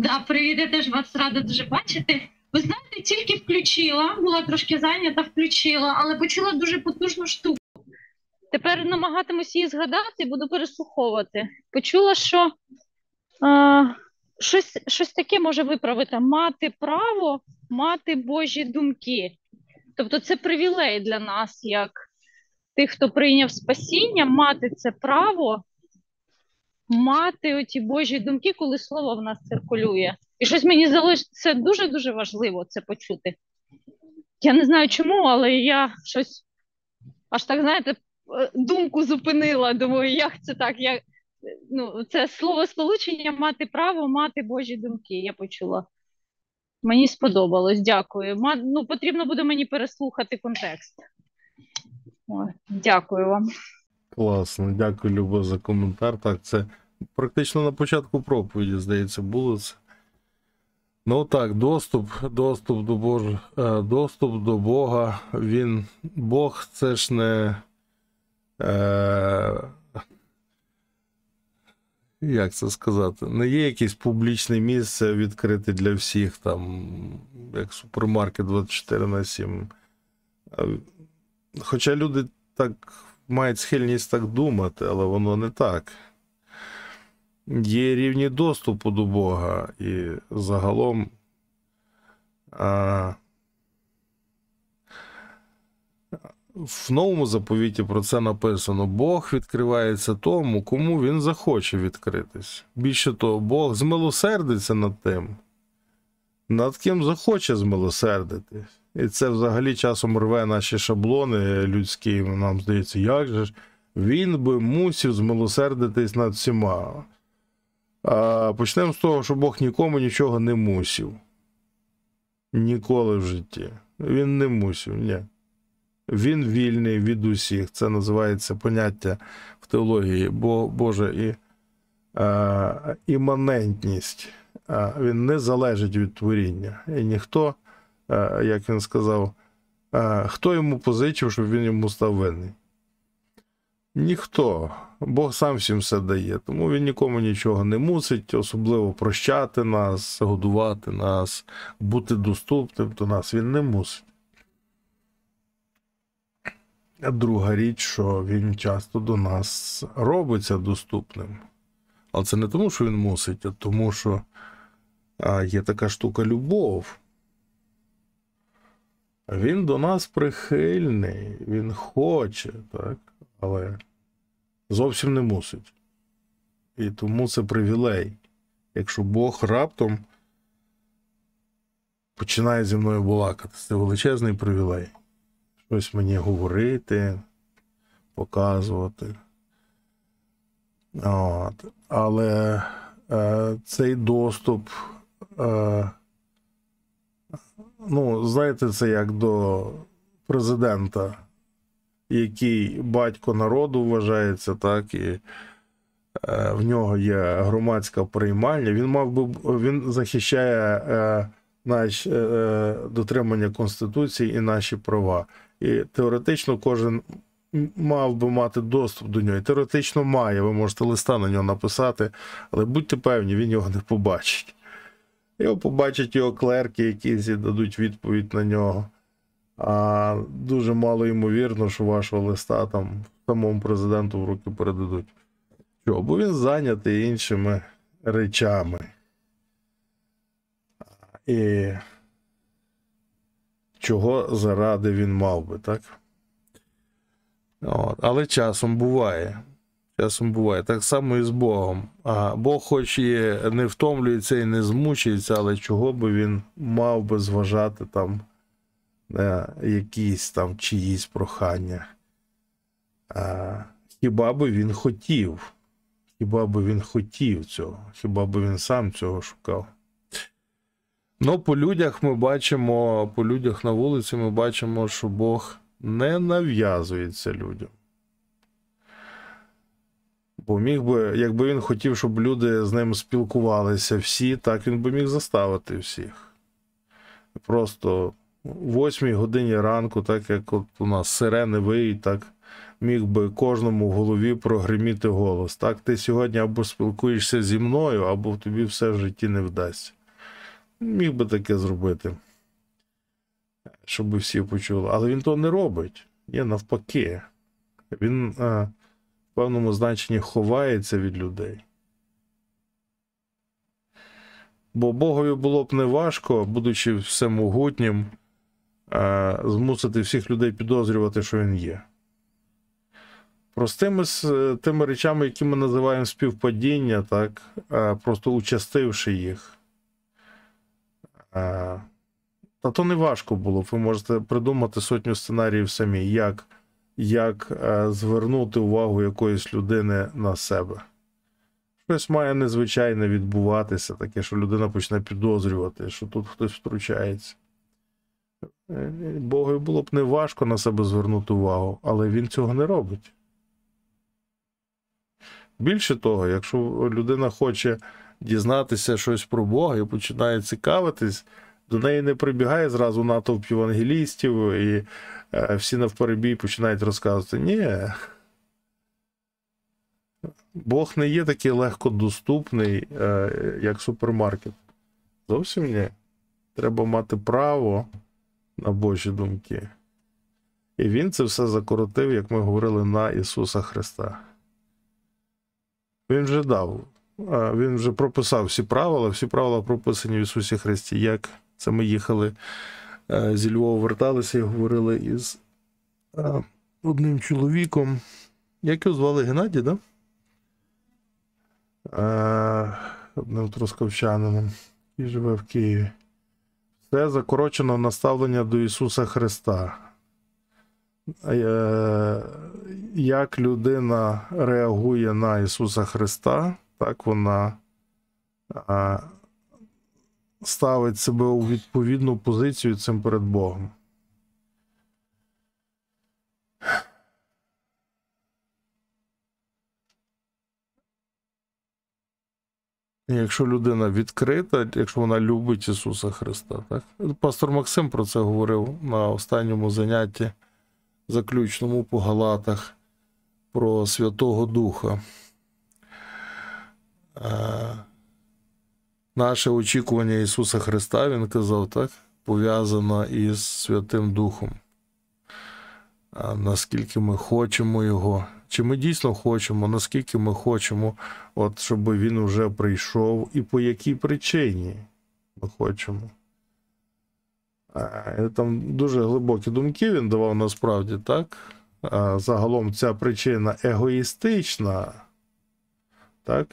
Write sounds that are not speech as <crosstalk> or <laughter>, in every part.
Да, привіт, я теж вас рада дуже бачити. Ви знаєте, тільки включила, була трошки зайнята, включила, але почула дуже потужну штуку. Тепер намагатимусь її згадати буду переслуховувати. Почула, що а, щось, щось таке може виправити: мати право, мати Божі думки. Тобто це привілей для нас, як тих, хто прийняв спасіння, мати це право, мати оті Божі думки, коли слово в нас циркулює. І щось мені здалося, це дуже-дуже важливо це почути. Я не знаю чому, але я щось аж так, знаєте, е, думку зупинила. Думаю, як це так? Я, ну, Це слово сполучення мати право, мати Божі думки. Я почула. Мені сподобалось, дякую. Ма, ну, Потрібно буде мені переслухати контекст. О, дякую вам. Класно, дякую, Любо, за коментар. Так, це практично на початку проповіді, здається, було це. Ну так, доступ, доступ до Бож... е, доступ до Бога. Він Бог це ж не. Е... Як це сказати? Не є якесь публічне місце відкрите для всіх, там, як супермаркет 24 на 7. Е, Хоча люди так мають схильність так думати, але воно не так. Є рівні доступу до Бога, і загалом а, в новому заповіті про це написано: Бог відкривається тому, кому він захоче відкритись. Більше того, Бог змилосердиться над тим, над ким захоче змилосердитись. І це взагалі часом рве наші шаблони людські. Нам здається, як же ж він би мусив змилосердитись над всіма. Почнемо з того, що Бог нікому нічого не мусив. Ніколи в житті. Він не мусив, ні. Він вільний від усіх. Це називається поняття в теології Бо, Боже і а, іманентність. А, Він не залежить від творіння. І ніхто, а, як він сказав, а, хто йому позичив, щоб він йому став винний? Ніхто. Бог сам всім все дає, тому він нікому нічого не мусить, особливо прощати нас, годувати нас, бути доступним до нас. Він не мусить. А друга річ, що він часто до нас робиться доступним. Але це не тому, що він мусить, а тому, що є така штука любов. Він до нас прихильний, він хоче, так? Але зовсім не мусить. І тому це привілей. Якщо Бог раптом починає зі мною балакати, це величезний привілей. Щось мені говорити, показувати. От. Але е, цей доступ, е, ну, знаєте, це як до президента який батько народу вважається, так, і е, в нього є громадська приймальня. Він мав би він захищає е, наш, е, дотримання Конституції і наші права. І теоретично кожен мав би мати доступ до нього. І теоретично має, ви можете листа на нього написати, але будьте певні, він його не побачить. Його побачать його клерки, які дадуть відповідь на нього. А дуже мало ймовірно, що вашого листа там самому президенту в руки передадуть. Що? Бо він зайнятий іншими речами. І чого заради він мав би, так? От. Але часом буває. Часом буває. Так само і з Богом. А Бог, хоч і не втомлюється і не змучується, але чого би він мав би зважати там якісь там чиїсь прохання. Хіба би він хотів? Хіба би він хотів цього? Хіба би він сам цього шукав? Ну, по людях ми бачимо, по людях на вулиці ми бачимо, що Бог не нав'язується людям. Бо міг би, якби він хотів, щоб люди з ним спілкувалися всі, так він би міг заставити всіх. Просто восьмій годині ранку, так як от у нас сирени виють, так міг би кожному в голові прогриміти голос. Так, ти сьогодні або спілкуєшся зі мною, або тобі все в житті не вдасться. Міг би таке зробити, щоб всі почули. Але він того не робить. Є навпаки. Він е, в певному значенні ховається від людей. Бо Богові було б неважко, будучи всемогутнім, змусити всіх людей підозрювати, що він є. Простими с- тими речами, які ми називаємо співпадіння, так, е, просто участивши їх. Е, Та то не важко було. Ви можете придумати сотню сценаріїв самі, як, як е, звернути увагу якоїсь людини на себе. Щось має незвичайне відбуватися, таке, що людина почне підозрювати, що тут хтось втручається. Богові було б не важко на себе звернути увагу, але він цього не робить. Більше того, якщо людина хоче дізнатися щось про Бога і починає цікавитись, до неї не прибігає зразу натовп євангелістів, і е, всі навперебій починають розказувати. Ні. Бог не є такий легкодоступний, е, як супермаркет. Зовсім ні. Треба мати право на Божі думки. І він це все закоротив, як ми говорили, на Ісуса Христа. Він вже дав. Він вже прописав всі правила, всі правила прописані в Ісусі Христі. Як це ми їхали е, зі Львова, верталися і говорили із е, одним чоловіком. Як його звали Геннадій, да? Е, Одним трускавчанином, який живе в Києві. Це закорочено наставлення до Ісуса Христа. Е, Як людина реагує на Ісуса Христа, так вона е, ставить себе у відповідну позицію цим перед Богом. Якщо людина відкрита, якщо вона любить Ісуса Христа, так? Пастор Максим про це говорив на останньому занятті, заключному по Галатах, про Святого Духа. Е, Наше очікування Ісуса Христа, Він казав, так, пов'язано із Святим Духом. Наскільки ми хочемо Його, чи ми дійсно хочемо, наскільки ми хочемо, от щоб він вже прийшов, і по якій причині ми хочемо. Там дуже глибокі думки він давав насправді, так? Загалом ця причина егоїстична, так?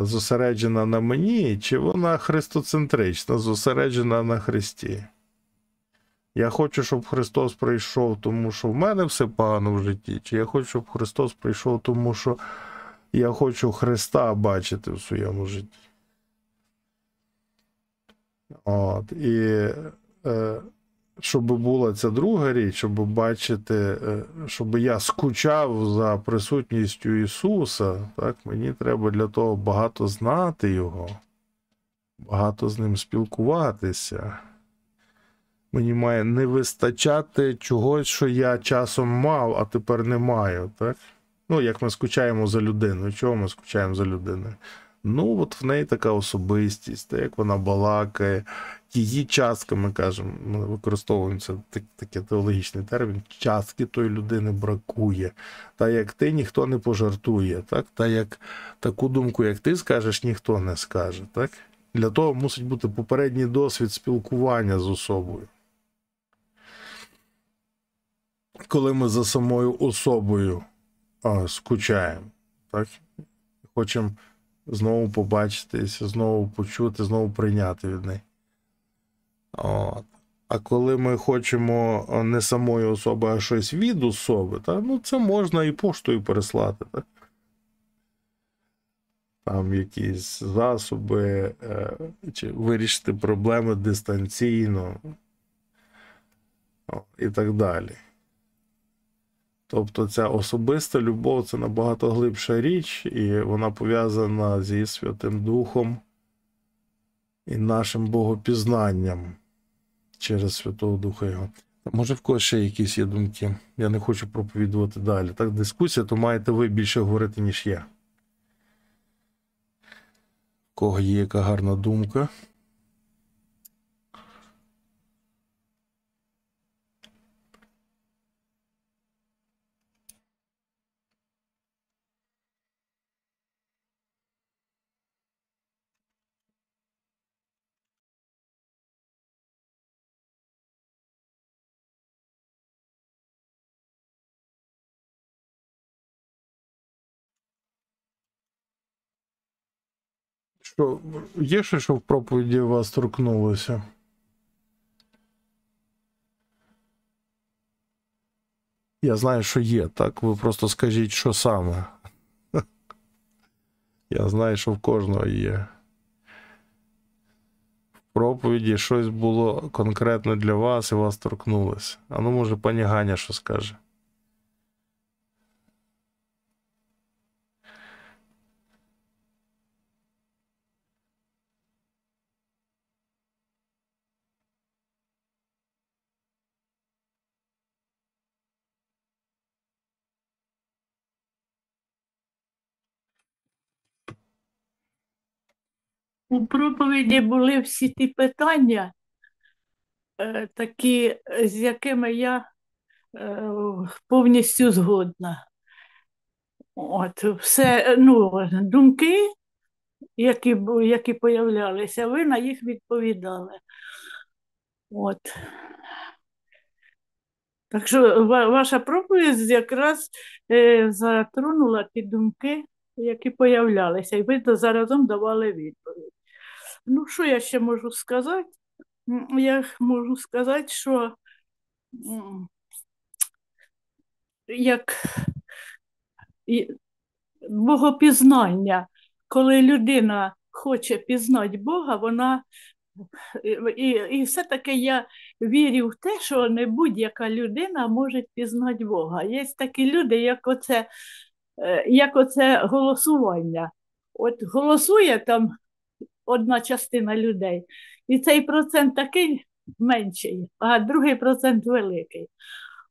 Зосереджена на мені, чи вона христоцентрична, зосереджена на Христі. Я хочу, щоб Христос прийшов, тому що в мене все погано в житті. Чи я хочу, щоб Христос прийшов, тому що я хочу Христа бачити в своєму житті. От, і е, щоб була ця друга річ, щоб бачити, е, щоб я скучав за присутністю Ісуса, так, мені треба для того багато знати Його, багато з ним спілкуватися. Мені має не вистачати чогось, що я часом мав, а тепер не маю. Так? Ну, як ми скучаємо за людиною. Чого ми скучаємо за людиною? Ну, от в неї така особистість, так, як вона балакає, її частка, ми кажемо, ми використовуємо це так, такий теологічний термін, частки тої людини бракує. Та як ти ніхто не пожартує, так? Та як таку думку, як ти скажеш, ніхто не скаже. Так? Для того мусить бути попередній досвід спілкування з особою. Коли ми за самою особою а, скучаємо, так? Хочемо знову побачитися, знову почути, знову прийняти від неї. От. А коли ми хочемо не самої особи, а щось від особи, так? ну це можна і поштою переслати. Так? Там якісь засоби, е, чи вирішити проблеми дистанційно о, і так далі. Тобто ця особиста любов це набагато глибша річ, і вона пов'язана зі Святим Духом і нашим богопізнанням через Святого Духа Його. Може, в когось ще якісь є думки. Я не хочу проповідувати далі. Так, дискусія, то маєте ви більше говорити, ніж я. В кого є яка гарна думка? Що, є ще, що в проповіді вас торкнулося? Я знаю, що є, так? Ви просто скажіть, що саме. <laughs> Я знаю, що в кожного є. В проповіді щось було конкретно для вас і вас торкнулося. А ну, може, пані Ганя що скаже. У проповіді були всі ті питання, е, такі, з якими я е, повністю згодна. От, все, ну, думки, які, які появлялися, ви на їх відповідали. От. Так що ваша проповідь якраз е, затронула ті думки, які появлялися, і ви заразом давали відповідь. Ну, що я ще можу сказати? Я можу сказати, що як богопізнання, коли людина хоче пізнати Бога, вона і, і все-таки я вірю в те, що не будь-яка людина може пізнати Бога. Є такі люди, як оце, е, як оце голосування. От голосує там одна частина людей, і цей процент такий менший, а другий процент великий.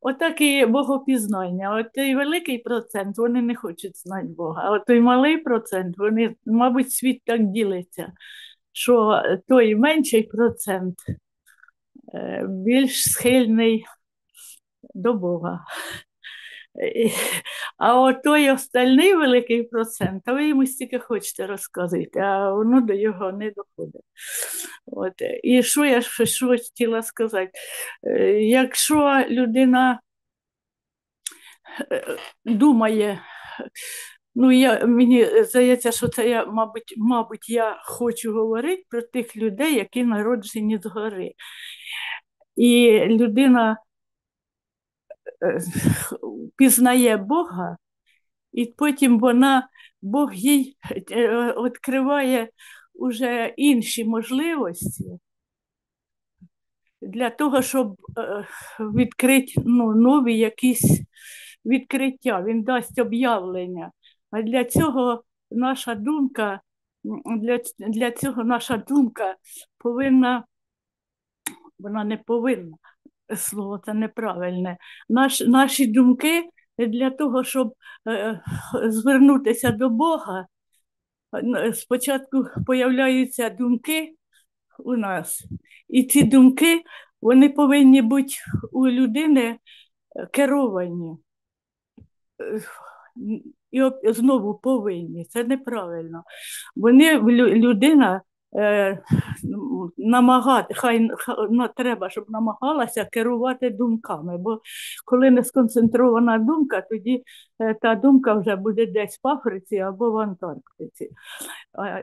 Отак і богопізнання. От той великий процент вони не хочуть знати Бога, а от той малий процент, вони, мабуть, світ так ділиться, що той менший процент е, більш схильний до Бога. І- А от той остальний великий процент, а ви йому стільки хочете розказати, а воно до його не доходить. От. І що я що хотіла сказати? Е, Якщо людина е, думає, ну я, мені здається, що це я, мабуть, мабуть, я хочу говорити про тих людей, які народжені згори. І людина пізнає Бога, і потім вона, Бог їй е, відкриває уже інші можливості для того, щоб е, відкрити ну, нові якісь відкриття, він дасть об'явлення. А для цього наша думка, для, для цього наша думка повинна, вона не повинна, слово це неправильне. Наш, наші думки для того, щоб е, звернутися до Бога, спочатку появляються думки у нас, і ці думки вони повинні бути у людини е, керовані. Е, І знову повинні, це неправильно. Вони лю- людина е, намагати, хай, ну, треба, щоб намагалася керувати думками, бо коли не сконцентрована думка, тоді е, та думка вже буде десь в Африці або в Антарктиці.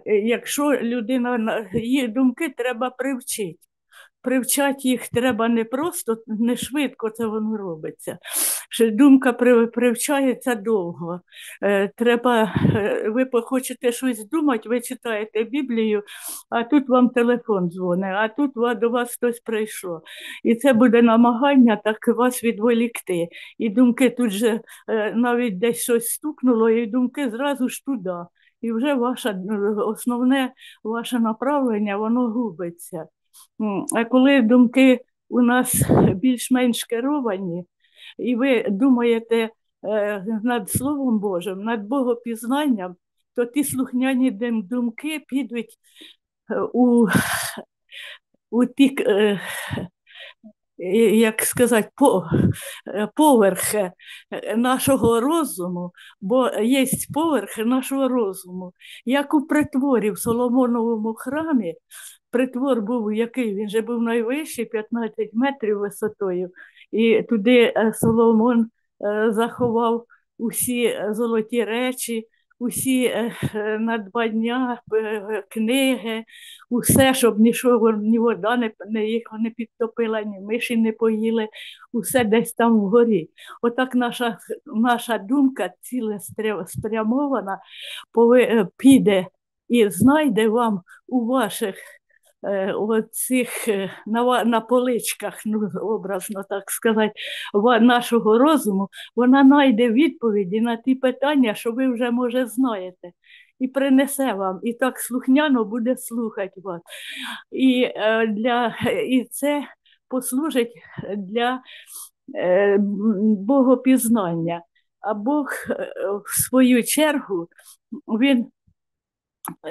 Е, якщо людина її думки треба привчити. Привчати їх треба не просто, не швидко це воно робиться. Що думка привчається довго. Е, Треба, е, ви хочете щось думати, ви читаєте Біблію, а тут вам телефон дзвонить, а тут до вас хтось прийшов. І це буде намагання так вас відволікти. І думки тут же е, навіть десь щось стукнуло, і думки зразу ж туди. І вже ваше основне ваше направлення, воно губиться. А коли думки у нас <laughs> більш-менш керовані, і ви думаєте е, над Словом Божим, над Богопізнанням, то ті слухняні думки підуть е, у, <laughs> у ті, е, як сказати, по, поверхи е, нашого розуму, бо є поверхи нашого розуму. Як у притворі в Соломоновому храмі, притвор був який? Він же був найвищий, 15 метрів висотою. І туди е, Соломон е, заховав усі е, золоті речі, усі надбання, книги, усе, щоб нічого, ні вода не, не, їх не підтопила, ні миші не поїли, усе десь там вгорі. Отак наша, наша думка цілеспрямована пови- е, піде і знайде вам у ваших е, оцих е, на, на поличках, ну, образно так сказати, нашого розуму, вона знайде відповіді на ті питання, що ви вже, може, знаєте. І принесе вам, і так слухняно буде слухати вас. І, е, для, і це послужить для богопізнання. А Бог, в свою чергу, він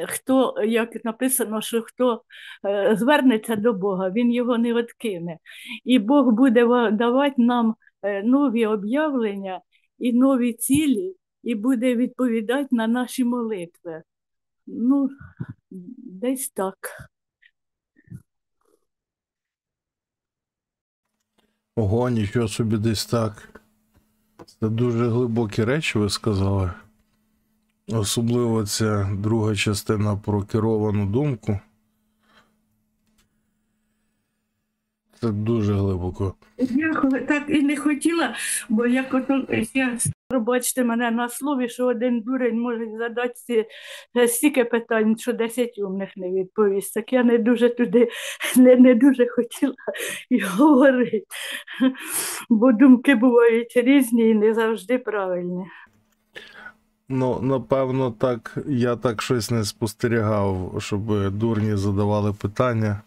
хто, як написано, що хто е, звернеться до Бога, він його не відкине. І Бог буде давати нам е, нові об'явлення і нові цілі, і буде відповідати на наші молитви. Ну, десь так. Ого, нічого собі десь так. Це дуже глибокі речі, ви сказали. Особливо ця друга частина про керовану думку. Це дуже глибоко. Я так і не хотіла, бо як ото я пробачте мене на слові, що один дурень може задати е, стільки питань, що 10 умних не відповість. Так я не дуже туди не, не дуже хотіла <laughs> і говорити. Бо думки бувають різні і не завжди правильні. Ну, напевно, так, я так щось не спостерігав, щоб дурні задавали питання.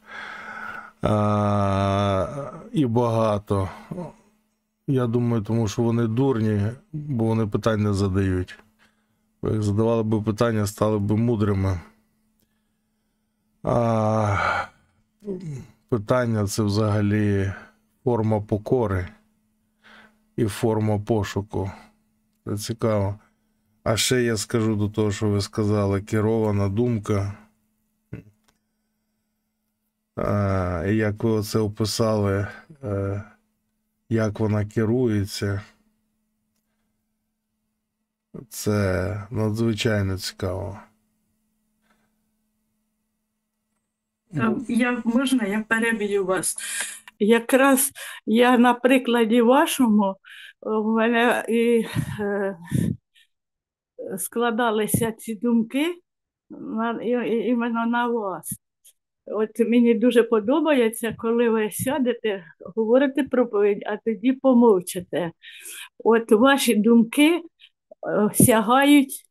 А, і багато. Я думаю, тому що вони дурні, бо вони питань не задають. Як задавали б питання, стали б мудрими. А, питання це взагалі форма покори і форма пошуку. Це цікаво. А ще я скажу до того, що ви сказали, керована думка. А, як ви це описали, е, як вона керується, це надзвичайно цікаво. Там, я, можна, я переб'ю вас. Якраз я на прикладі вашому, у мене і е, складалися ці думки іменно на вас. От мені дуже подобається, коли ви сядете, говорите проповідь, а тоді помовчите. От ваші думки е, сягають,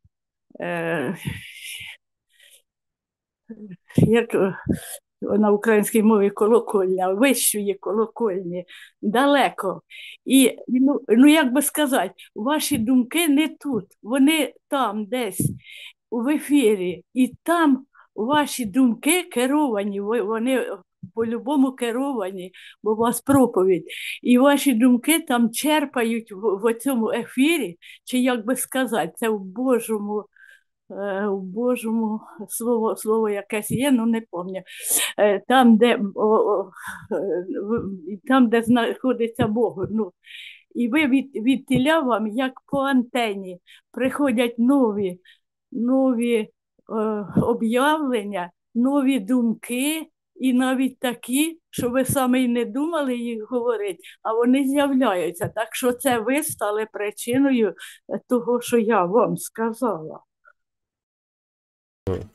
е, як на українській мові колокольня, вищої колокольні, далеко. І ну, ну як би сказати, ваші думки не тут, вони там десь в ефірі, і там ваші думки керовані, вони по-любому керовані, бо у вас проповідь. І ваші думки там черпають в, в цьому ефірі, чи як би сказати, це в Божому. Е, В Божому слово, слово якесь є, ну не пам'ятаю. Е, Там, де, е, там, де знаходиться Бог. Ну, і ви від, від тіля вам, як по антені, приходять нові, нові е, об'явлення, нові думки, і навіть такі, що ви саме й не думали їх говорити, а вони з'являються. Так що це ви стали причиною того, що я вам сказала.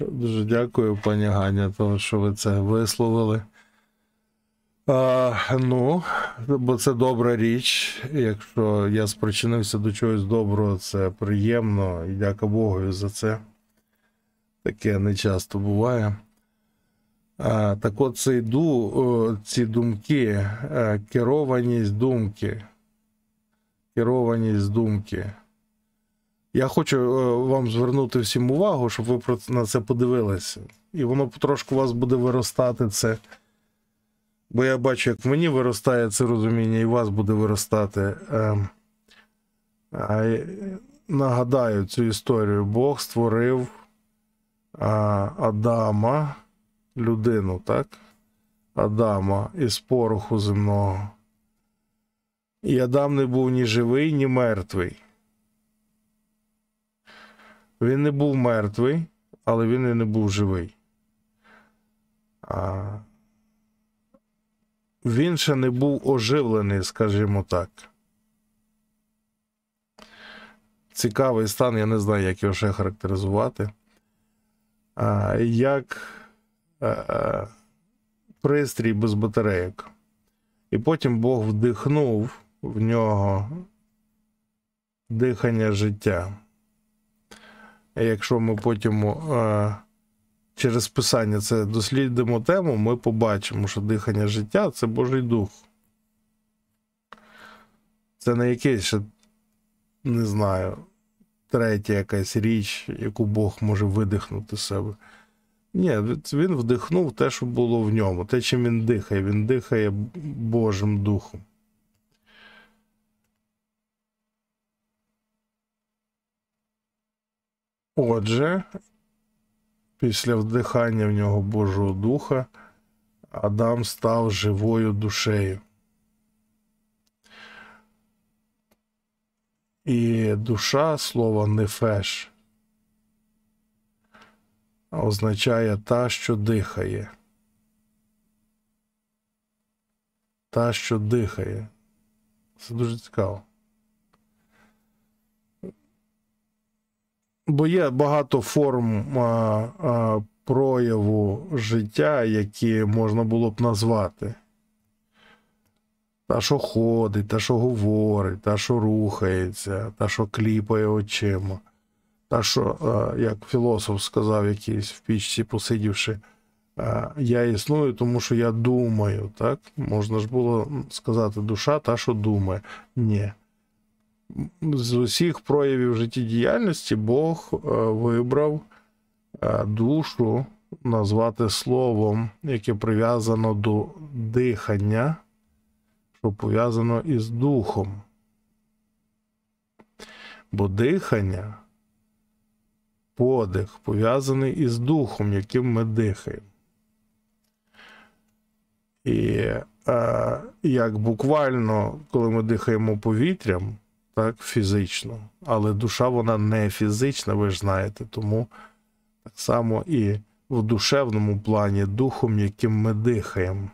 Дуже дякую, пані Ганя, того, що ви це висловили. А, ну, бо це добра річ. Якщо я спричинився до чогось доброго, це приємно і дяка Богу за це. Таке не часто буває. А, так от цей ду, о, ці думки, е, керованість думки. Керованість думки. Я хочу е, вам звернути всім увагу, щоб ви на це подивилися. І воно потрошку у вас буде виростати це. Бо я бачу, як в мені виростає це розуміння, і у вас буде виростати. Ем, Нагадаю цю історію. Бог створив Адама, людину, так? Адама із пороху земного. І Адам не був ні живий, ні мертвий. Він не був мертвий, але він і не був живий. А... Він ще не був оживлений, скажімо так. Цікавий стан, я не знаю, як його ще характеризувати. А, як а, а, пристрій без батарейок. І потім Бог вдихнув в нього дихання життя. Якщо ми потім е, через писання це дослідимо тему, ми побачимо, що дихання життя це Божий Дух. Це не якийсь ще, не знаю, третя якась річ, яку Бог може видихнути з себе. Ні, він вдихнув те, що було в ньому, те, чим він дихає. Він дихає Божим Духом. Отже, після вдихання в нього Божого Духа Адам став живою душею. І душа слово нефеш означає та, що дихає. Та, що дихає. Це дуже цікаво. Бо є багато форм а, а, прояву життя, які можна було б назвати. Та, що ходить, та, що говорить, та, що рухається, та, що кліпає очима. Та, що, як філософ сказав якийсь в пічці, посидівши, я існую, тому що я думаю. Так? Можна ж було сказати душа, та, що думає. Ні з усіх проявів життєдіяльності Бог е, вибрав е, душу назвати словом, яке прив'язано до дихання, що пов'язано із духом. Бо дихання, подих пов'язаний із духом, яким ми дихаємо. І е, як буквально, коли ми дихаємо повітрям, так, фізично. Але душа вона не фізична, ви ж знаєте. Тому так само і в душевному плані духом, яким ми дихаємо.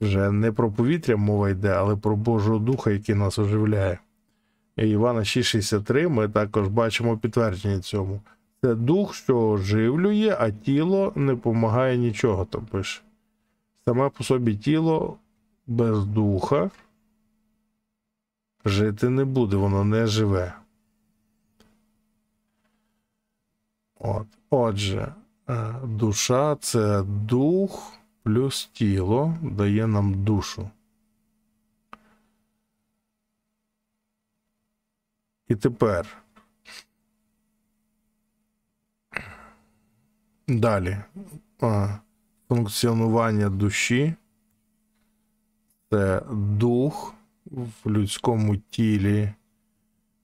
Вже не про повітря мова йде, але про Божого Духа, який нас оживляє. І Івана 6,63 ми також бачимо підтвердження цьому. Це дух, що оживлює, а тіло не допомагає нічого там пише. Саме по собі тіло без духа жити не буде, воно не живе. От. Отже, е, душа це дух плюс тіло дає нам душу. І тепер. Далі. Функціонування душі це дух в людському тілі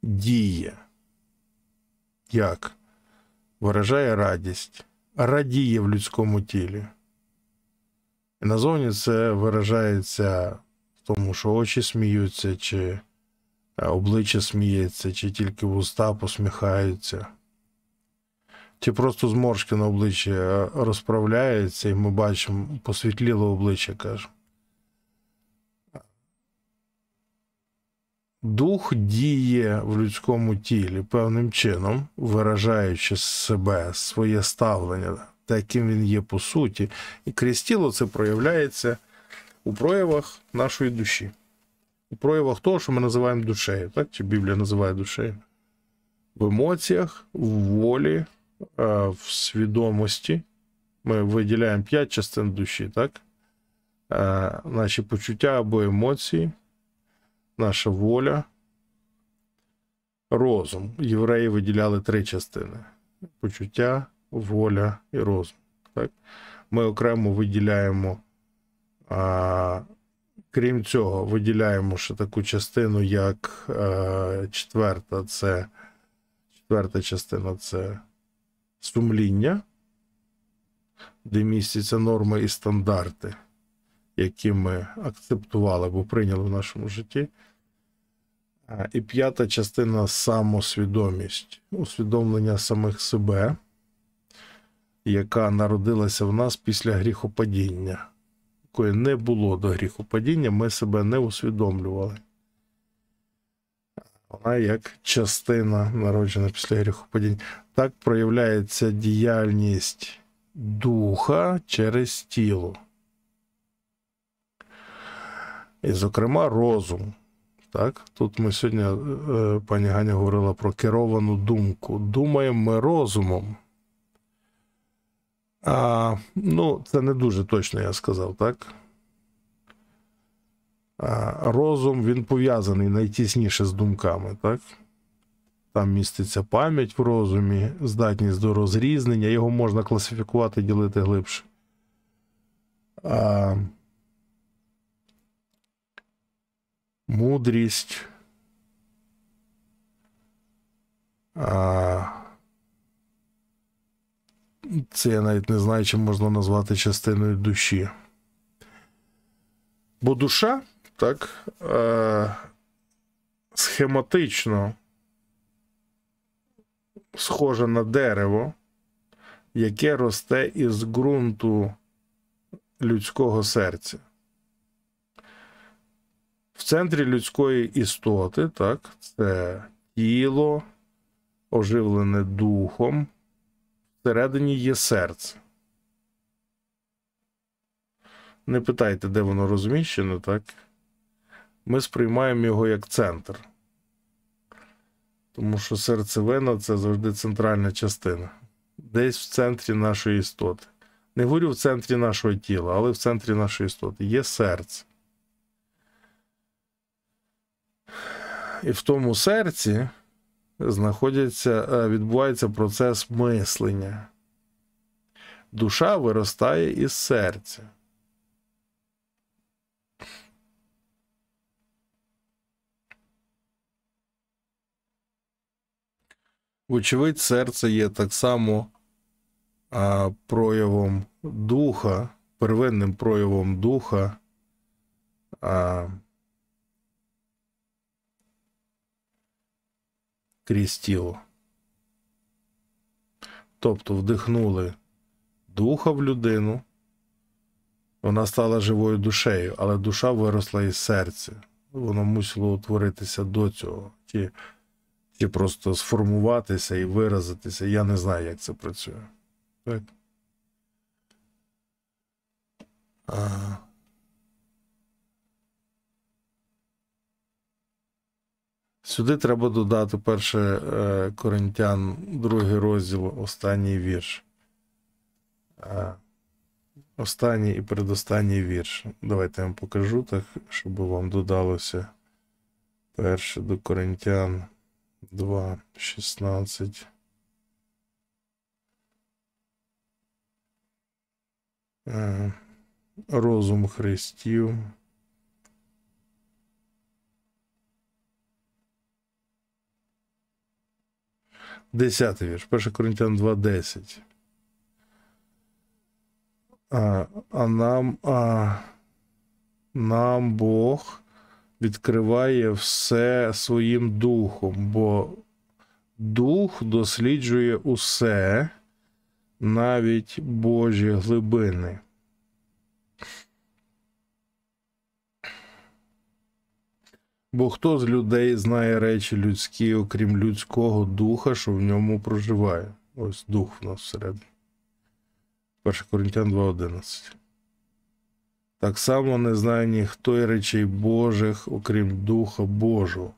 діє. Як? Виражає радість, радіє в людському тілі. І назовні це виражається в тому, що очі сміються, чи обличчя сміється, чи тільки вуста посміхаються, чи просто зморшки на обличчі розправляються, і ми бачимо посвітліло обличчя, кажемо. Дух діє в людському тілі певним чином, виражаючи себе, своє ставлення, таким він є по суті, і крізь тіло це проявляється у проявах нашої душі, у проявах того, що ми називаємо душею, так? Чи Біблія називає душею, в емоціях, в волі, в свідомості. Ми виділяємо 5 частин душі, так? Е, наші почуття або емоції, наша воля, розум. Євреї виділяли три частини: почуття, воля і розум. Так? Ми окремо виділяємо, а, крім цього, виділяємо ще таку частину, як е, четверта, це четверта частина це сумління, де містяться норми і стандарти, які ми акцептували або прийняли в нашому житті. І п'ята частина самосвідомість, усвідомлення самих себе, яка народилася в нас після гріхопадіння. Якої не було до гріхопадіння, ми себе не усвідомлювали. Вона як частина народжена після гріхопадіння. Так проявляється діяльність духа через тіло. І, зокрема, розум. Так? Тут ми сьогодні, е, пані Ганя говорила про керовану думку. Думаємо ми розумом. А, ну, це не дуже точно я сказав, так? А, розум він пов'язаний найтісніше з думками, так? Там міститься пам'ять в розумі, здатність до розрізнення, його можна класифікувати, ділити глибше. А, мудрість. Це я навіть не знаю, чи можна назвати частиною душі. Бо душа, так, е, схематично схожа на дерево, яке росте із ґрунту людського серця. В центрі людської істоти, так, це тіло, оживлене духом, всередині є серце. Не питайте, де воно розміщено, так? Ми сприймаємо його як центр. Тому що серцевина це завжди центральна частина. Десь в центрі нашої істоти. Не говорю в центрі нашого тіла, але в центрі нашої істоти є серце. І в тому серці знаходяться, е, відбувається процес мислення. Душа виростає із серця. Вочевидь, серце є так само а, проявом духа, первинним проявом духа. А, крізь тіло. Тобто вдихнули духа в людину, вона стала живою душею, але душа виросла із серця. Воно мусило утворитися до цього. Чи, чи просто сформуватися і виразитися. Я не знаю, як це працює. Так? Сюди треба додати перше е, Коринтян, другий розділ, останній вірш. Е, Останній і передостанній вірш. Давайте я вам покажу так, щоб вам додалося. Перше до Коринтян 2, 16. Е, Розум Христів. Десятий вірш. 1 Коринтян 2.10. А, а нам а, нам Бог відкриває все своїм духом, бо дух досліджує усе, навіть Божі глибини. Бо хто з людей знає речі людські, окрім людського духа, що в ньому проживає? Ось дух в нас всередині. 1 Коринтян 2.11. Так само не знає ніхто й речей Божих, окрім Духа Божого.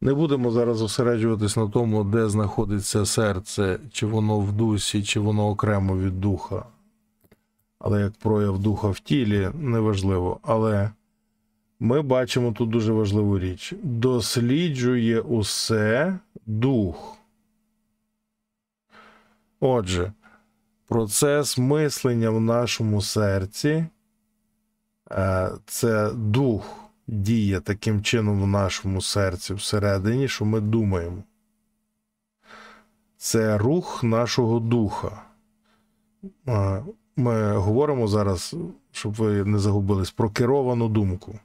Не будемо зараз зосереджуватись на тому, де знаходиться серце, чи воно в дусі, чи воно окремо від духа. Але як прояв духа в тілі, неважливо. Але ми бачимо тут дуже важливу річ: досліджує усе дух. Отже, процес мислення в нашому серці е, це дух діє таким чином в нашому серці всередині, що ми думаємо. Це рух нашого духа. Е, Ми говоримо зараз, щоб ви не загубились, про керовану думку.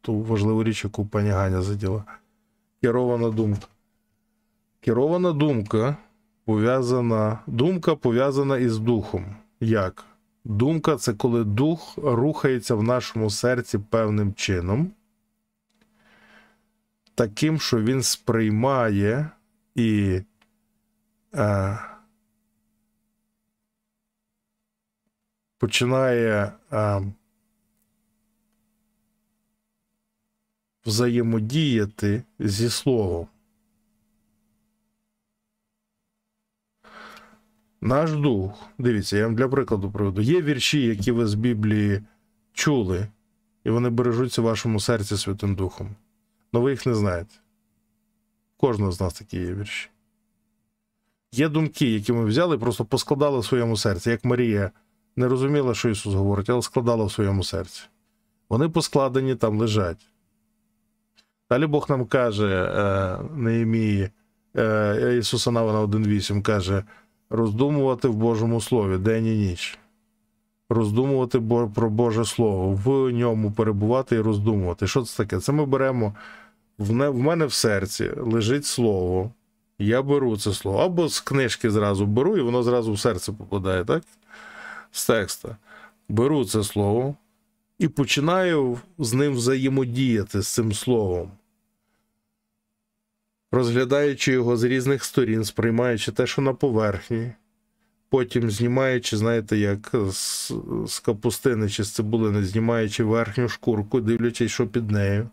Ту важливу річ, яку пані Ганя заділа. Керована думка. Керована думка пов'язана. Думка пов'язана із духом. Як? Думка це коли дух рухається в нашому серці певним чином, таким, що він сприймає і е, починає е, взаємодіяти зі словом. Наш дух, дивіться, я вам для прикладу приведу. Є вірші, які ви з Біблії чули, і вони бережуться в вашому серці Святим Духом. Но ви їх не знаєте. Кожного з нас такі є вірші. Є думки, які ми взяли, просто поскладали в своєму серці, як Марія не розуміла, що Ісус говорить, але складала в своєму серці. Вони поскладені там лежать. Далі Бог нам каже, е, Неємії, е, Ісуса Навина 1.8 каже, роздумувати в Божому Слові день і ніч. Роздумувати про Боже Слово, в ньому перебувати і роздумувати. Що це таке? Це ми беремо в, не, в мене в серці лежить слово. Я беру це слово. Або з книжки зразу беру, і воно зразу в серце попадає, так? З текста. Беру це слово і починаю з ним взаємодіяти з цим словом. Розглядаючи його з різних сторін, сприймаючи те, що на поверхні, потім знімаючи, знаєте, як з, з капустини чи з цибулини, знімаючи верхню шкурку, дивлячись, що під нею.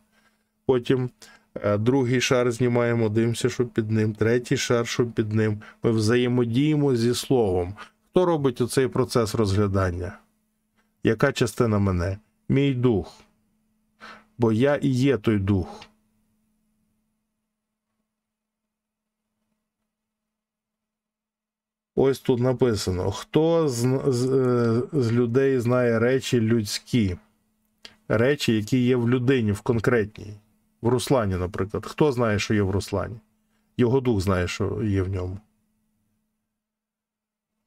Потім е, другий шар знімаємо, дивимося, що під ним, третій шар, що під ним. Ми взаємодіємо зі словом. Хто робить оцей процес розглядання? Яка частина мене? Мій дух. Бо я і є той дух. Ось тут написано: хто з, з, з людей знає речі людські, речі, які є в людині, в конкретній. В Руслані, наприклад. Хто знає, що є в Руслані? Його дух знає, що є в ньому.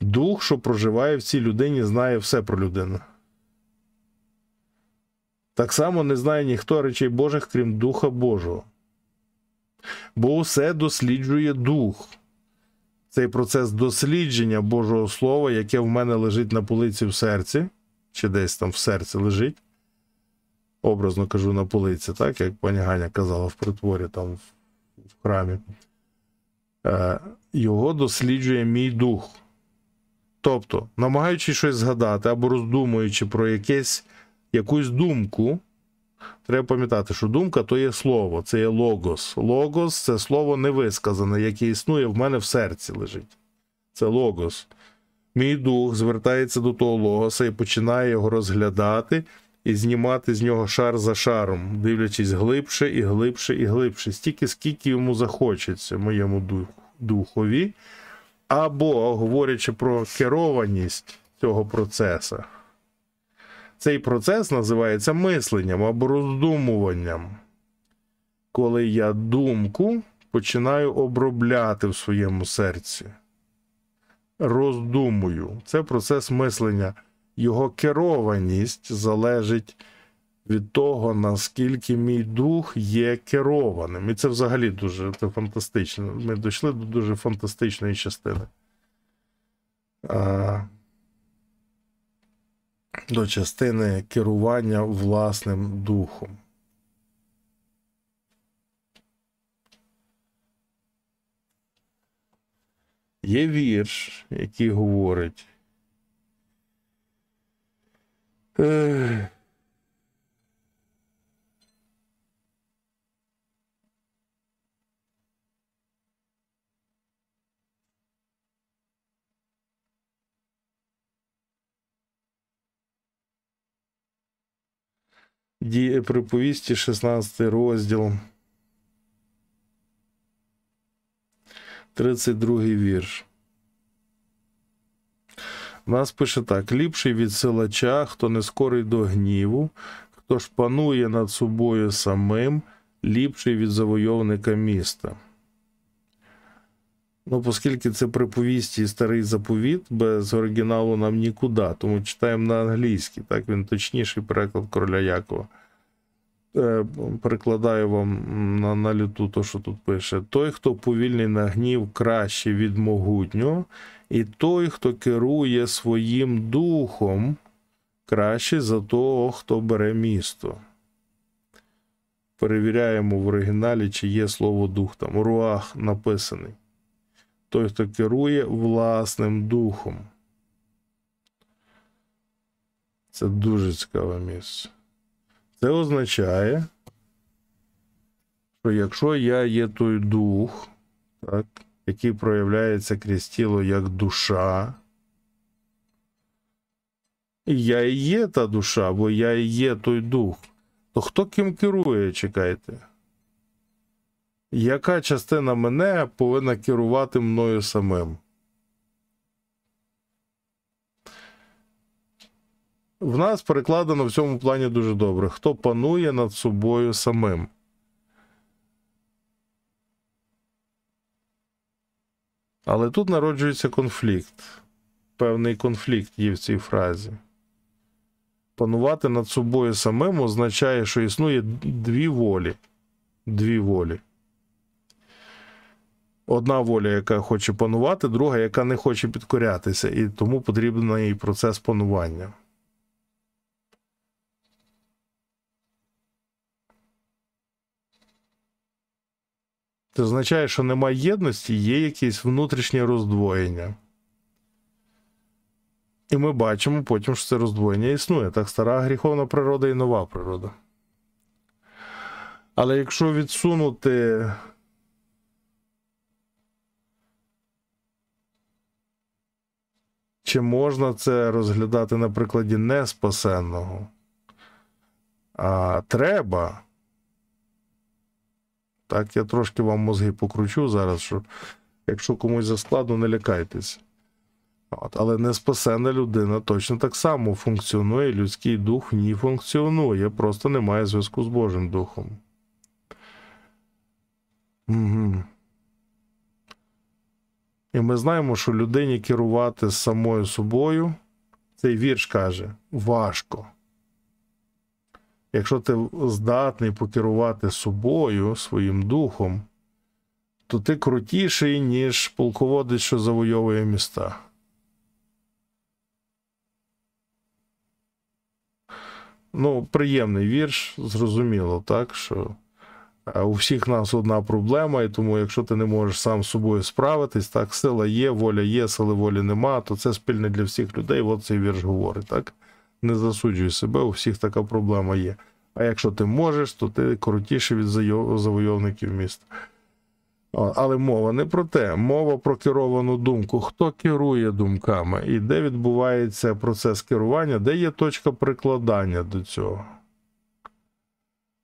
Дух, що проживає в цій людині, знає все про людину. Так само не знає ніхто речей Божих, крім Духа Божого. Бо усе досліджує дух. Цей процес дослідження Божого Слова, яке в мене лежить на полиці в серці, чи десь там в серці лежить. Образно кажу на полиці, так, як пані Ганя казала в притворі там в храмі. Е, Його досліджує мій дух. Тобто, намагаючись щось згадати або роздумуючи про якесь, якусь думку, треба пам'ятати, що думка то є слово, це є логос. Логос це слово невисказане, яке існує в мене в серці лежить. Це логос. Мій дух звертається до того логоса і починає його розглядати і знімати з нього шар за шаром, дивлячись глибше і глибше і глибше, стільки, скільки йому захочеться, моєму духові, або говорячи про керованість цього процесу. Цей процес називається мисленням або роздумуванням. Коли я думку починаю обробляти в своєму серці. Роздумую. Це процес мислення. Його керованість залежить від того, наскільки мій дух є керованим. І це взагалі дуже це фантастично. Ми дійшли до дуже фантастичної частини. До частини керування власним духом. Є вірш, який говорить. Приповісті, 16 розділ. 32 вірш. Нас пише так: ліпший від силача, хто не скорий до гніву, хто ж панує над собою самим, ліпший від завойовника міста. Ну, оскільки це приповісті і старий заповіт, без оригіналу нам нікуди, тому читаємо на англійській, так він точніший переклад короля Якова. Е, перекладаю вам на, на люту то, що тут пише: той, хто повільний на гнів, краще від могутнього, і той, хто керує своїм духом, краще за того, хто бере місто. Перевіряємо в оригіналі, чи є слово дух там. Руах написаний. Той, хто керує власним духом. Це дуже цікаве місце. Це означає, що якщо я є той дух, так, який проявляється крізь тіло як душа, і я і є та душа, бо я і є той дух, то хто ким керує, чекайте? Яка частина мене повинна керувати мною самим? В нас перекладено в цьому плані дуже добре. Хто панує над собою самим? Але тут народжується конфлікт. Певний конфлікт є в цій фразі. Панувати над собою самим означає, що існує дві волі. Дві волі. Одна воля, яка хоче панувати, друга, яка не хоче підкорятися, і тому потрібен їй процес панування. Це означає, що немає єдності, є якесь внутрішнє роздвоєння. І ми бачимо потім, що це роздвоєння існує. Так стара гріховна природа і нова природа. Але якщо відсунути чи можна це розглядати на прикладі неспасенного? А треба. Так, я трошки вам мозги покручу зараз, що якщо комусь заскладно, не лякайтеся. От, але неспасена людина точно так само функціонує, людський дух ній функціонує, просто немає зв'язку з Божим Духом. Угу. І ми знаємо, що людині керувати самою собою, цей вірш каже, важко. Якщо ти здатний покерувати собою, своїм духом, то ти крутіший, ніж полководець, що завойовує міста. Ну, приємний вірш, зрозуміло, так, що у всіх нас одна проблема, і тому, якщо ти не можеш сам з собою справитись, так, сила є, воля є, сили волі нема, то це спільне для всіх людей. От цей вірш говорить, так? Не засуджуй себе, у всіх така проблема є. А якщо ти можеш, то ти крутіший від завойовників міста. Але мова не про те, мова про керовану думку. Хто керує думками і де відбувається процес керування, де є точка прикладання до цього?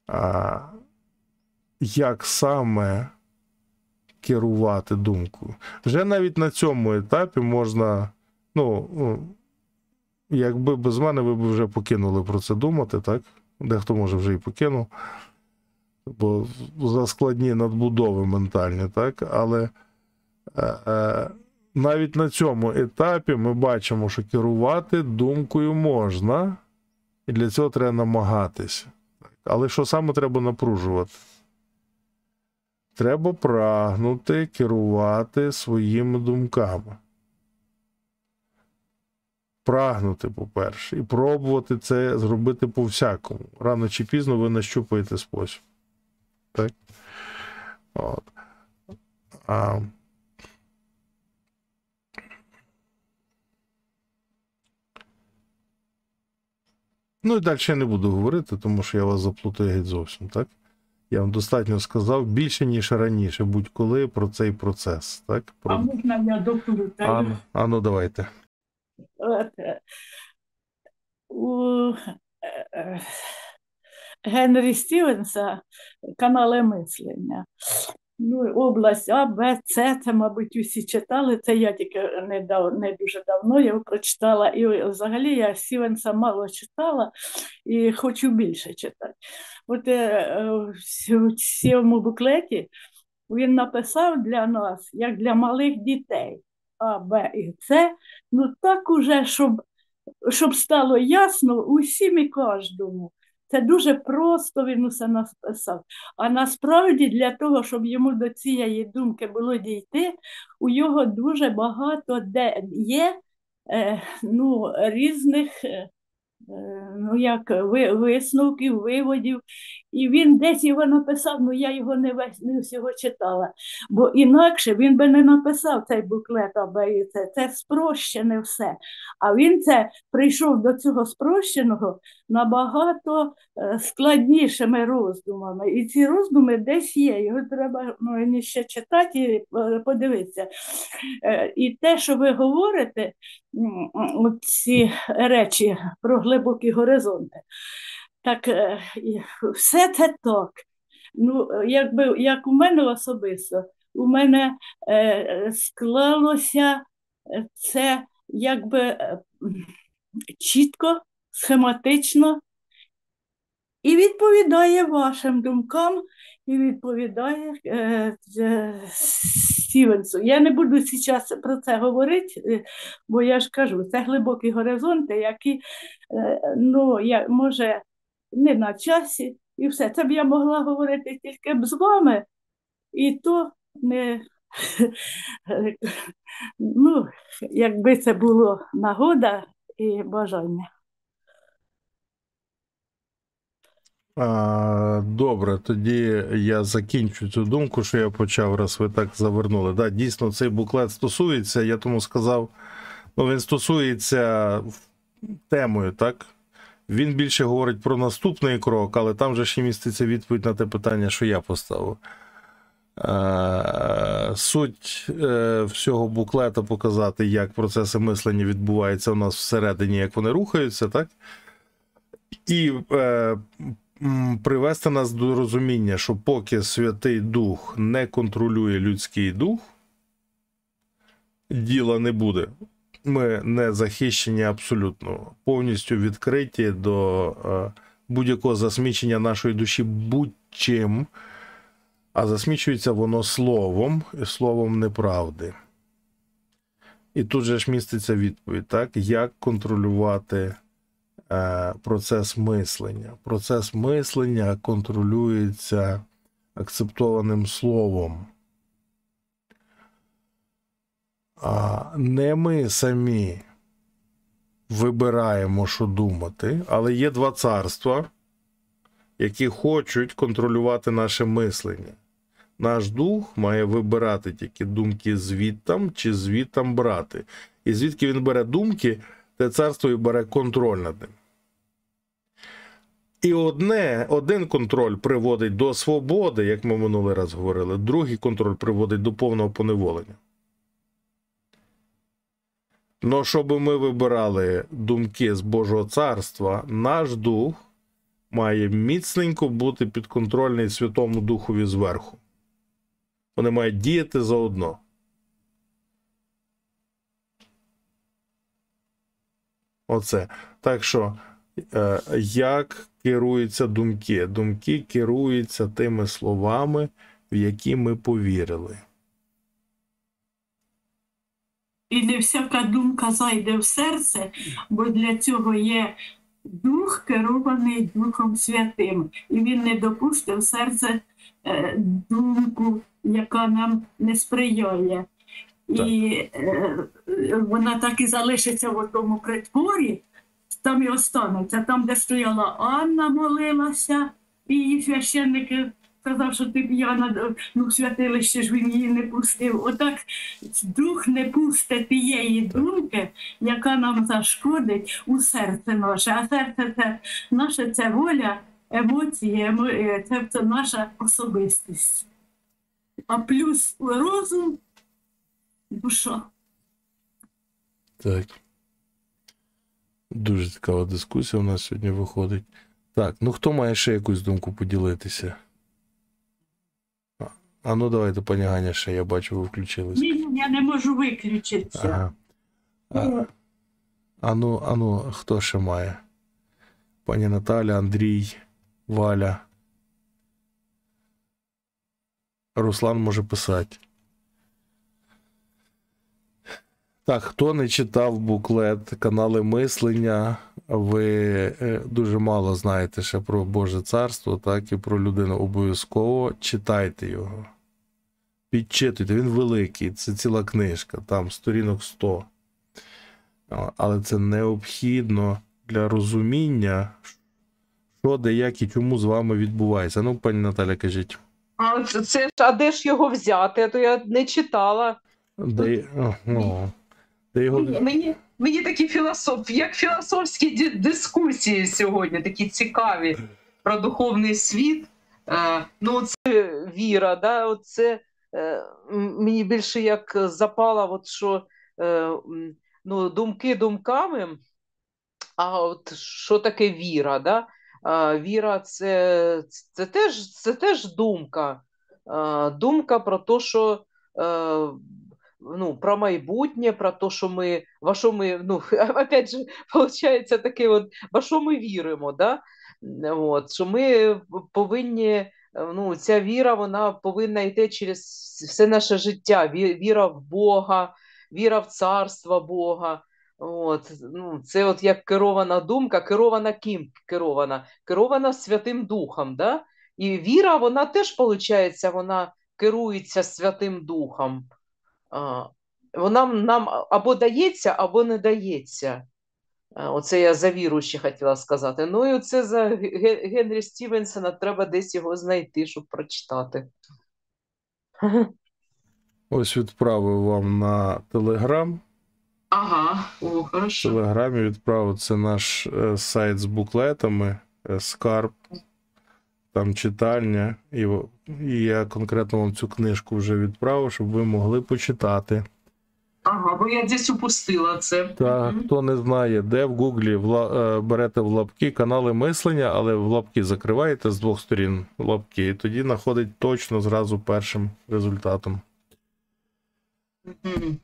А, Як саме керувати думкою? Вже навіть на цьому етапі можна, ну, якби без мене ви б вже покинули про це думати, так? Дехто може вже і покинув бо за складні надбудови ментальні, так? Але е, е, навіть на цьому етапі ми бачимо, що керувати думкою можна, і для цього треба намагатися. Але що саме треба напружувати? Треба прагнути керувати своїми думками. Прагнути, по-перше, і пробувати це зробити по всякому. Рано чи пізно ви нащупаєте спосіб. Так? От. А... Ну і далі я не буду говорити, тому що я вас заплутаю геть зовсім, так? Я вам достатньо сказав більше, ніж раніше, будь-коли про цей процес. так? Про... А можна я доктору? А, ну- а ну давайте. От, е, у, е, е, Генрі Стівенса канали мислення. Ну, область А, Б, С, це, мабуть, усі читали. Це я тільки не, дав, не дуже давно його прочитала. І взагалі я Стівенса мало читала і хочу більше читати. От е, е, в цьому буклеті він написав для нас, як для малих дітей, А, Б і С, ну так уже, щоб, щоб стало ясно усім і кожному. Це дуже просто він усе написав. А насправді для того, щоб йому до цієї думки було дійти, у його дуже багато де є е, ну, різних е, ну, як ви- висновків, виводів. І він десь його написав, ну я його не весь не всього читала. Бо інакше він би не написав цей буклет АБ це. Це спрощене все. А він це прийшов до цього спрощеного набагато е, складнішими роздумами. І ці роздуми десь є. Його треба ну, мені ще читати і е, подивитися. Е, І те, що ви говорите, ці речі про глибокі горизонти, так все це так. Ну, якби як у мене особисто, у мене е, склалося це якби чітко, схематично і відповідає вашим думкам, і відповідає е, е, Стівенсу. Я не буду зараз про це говорити, е, бо я ж кажу, це глибокі горизонти, які е, ну, я, може не на часі, і все. Це б я могла говорити тільки б з вами, і то не. <laughs> Ну, якби це було нагода і бажання. Добре, тоді я закінчу цю думку, що я почав, раз ви так завернули. Да, дійсно, цей буклет стосується, я тому сказав, ну він стосується темою, так? Він більше говорить про наступний крок, але там же ще міститься відповідь на те питання, що я поставив. Е, Суть е, всього буклета показати, як процеси мислення відбуваються у нас всередині, як вони рухаються, так? І е, привести нас до розуміння, що поки Святий Дух не контролює людський дух, діла не буде. Ми не захищені абсолютно, повністю відкриті до е, будь-якого засмічення нашої душі будь-чим, а засмічується воно словом і словом неправди. І тут же ж міститься відповідь, так? Як контролювати процес мислення? Процес мислення контролюється акцептованим словом. А не ми самі вибираємо, що думати, але є два царства, які хочуть контролювати наше мислення. Наш дух має вибирати тільки думки звідтам чи звідтам брати. І звідки він бере думки, те царство і бере контроль над ним. І одне, один контроль приводить до свободи, як ми минулий раз говорили, другий контроль приводить до повного поневолення. Но щоб ми вибирали думки з Божого царства, наш дух має міцненько бути підконтрольний Святому Духові зверху. Вони мають діяти заодно. Оце. Так що, як керуються думки? Думки керуються тими словами, в які ми повірили. І не всяка думка зайде в серце, бо для цього є дух, керований Духом Святим. І він не допустив в серце е, думку, яка нам не сприяє. І е, вона так і залишиться в тому притворі, там і останеться. Там, де стояла Анна, молилася, і її священники сказав, що ти п'яна, ну святилище ж він її не пустив. Отак дух не пусте тієї думки, яка нам зашкодить у серце наше. А серце це наше це воля, емоції, емо- е, це, це наша особистість. А плюс розум, душа. Так. Дуже цікава дискусія у нас сьогодні виходить. Так, ну хто має ще якусь думку поділитися? А, ну давайте, пані Ганя, ще я бачу, ви включились. Ні, ні, я не можу виключитися. Ага. А, а ну, а ну, хто ще має? Пані Наталя, Андрій, Валя. Руслан може писати. Так, хто не читав буклет канали мислення, ви е, дуже мало знаєте ще про Боже царство, так і про людину. Обов'язково читайте його. Підчитуйте, він великий, це ціла книжка, там сторінок 100. Але це необхідно для розуміння, що, де, як і чому з вами відбувається. Ну, пані Наталя, кажіть. А це, це ж, а де ж його взяти? А то я не читала. Де, о, о, де його... Мені, мені, такі філософ, як філософські дискусії сьогодні, такі цікаві про духовний світ. Е, ну, це віра, да, оце е, мені більше як запала, от що е, ну, думки думками, а от що таке віра? Да? Віра це, це, теж, це теж думка. Думка про те, що е, ну, про майбутнє, про те, що ми, во що ми, ну, <laughs> опять же, виходить таке, от, во що ми віримо, да? От, що ми повинні, ну, ця віра, вона повинна йти через все наше життя. Віра в Бога, віра в царство Бога. От, ну, це от як керована думка, керована ким керована? Керована Святим Духом. Да? І віра, вона теж, виходить, вона керується Святим Духом. Вона нам або дається, або не дається. Оце я за віру ще хотіла сказати. Ну і оце за Генрі Стівенсона треба десь його знайти, щоб прочитати. <laughs> Ось відправив вам на Телеграм. Ага, о, В. Телеграмі відправив це наш е, сайт з буклетами, е, скарб, там читальня. І, і я конкретно вам цю книжку вже відправив, щоб ви могли почитати. Ага, бо я десь упустила це. Та Мгм. хто не знає, де в Гуглі вла- е, берете в лапки канали мислення, але в лапки закриваєте з двох сторін лапки, і тоді знаходить точно зразу першим результатом. Мгм.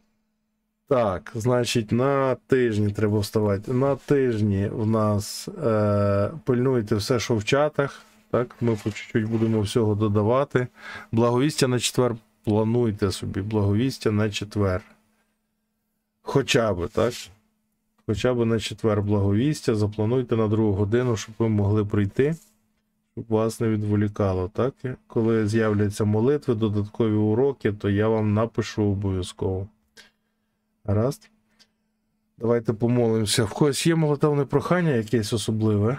Так, значить, на тижні треба вставати. На тижні в нас е, пильнуйте все, що в чатах. Так, ми по чуть-чуть будемо всього додавати. Благовістя на четвер плануйте собі. Благовістя на четвер. Хоча би, так? Хоча б на четвер благовістя. Заплануйте на другу годину, щоб ви могли прийти, щоб вас не відволікало. Так? Коли з'являться молитви, додаткові уроки, то я вам напишу обов'язково. Гаразд. Давайте помолимося. В когось є молитовне прохання якесь особливе?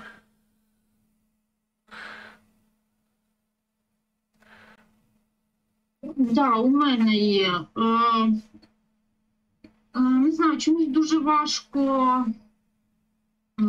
Да, у мене є. Е, е, не знаю, чомусь дуже важко. е,